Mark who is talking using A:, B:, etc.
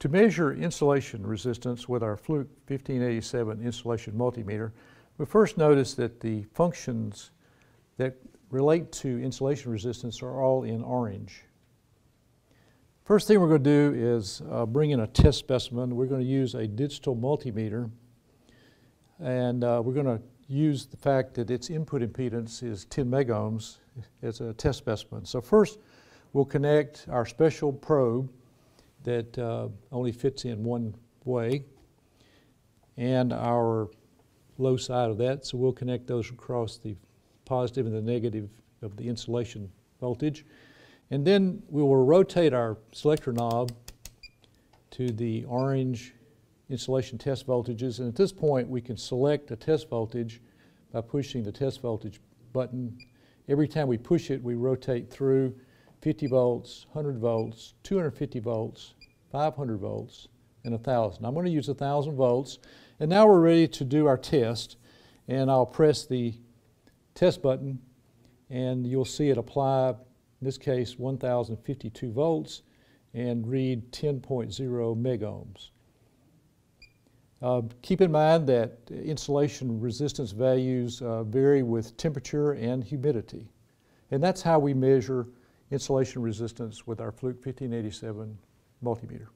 A: To measure insulation resistance with our Fluke 1587 insulation multimeter, we first notice that the functions that relate to insulation resistance are all in orange. First thing we're going to do is uh, bring in a test specimen. We're going to use a digital multimeter and uh, we're going to use the fact that its input impedance is 10 megohms as a test specimen. So first we'll connect our special probe that uh, only fits in one way and our low side of that. So we'll connect those across the positive and the negative of the insulation voltage. And then we will rotate our selector knob to the orange insulation test voltages. And at this point, we can select a test voltage by pushing the test voltage button. Every time we push it, we rotate through 50 volts, 100 volts, 250 volts, 500 volts, and 1,000. I'm going to use 1,000 volts. And now we're ready to do our test. And I'll press the test button, and you'll see it apply, in this case, 1,052 volts, and read 10.0 megohms. Uh, keep in mind that insulation resistance values uh, vary with temperature and humidity. And that's how we measure insulation resistance with our Fluke 1587 multimeter.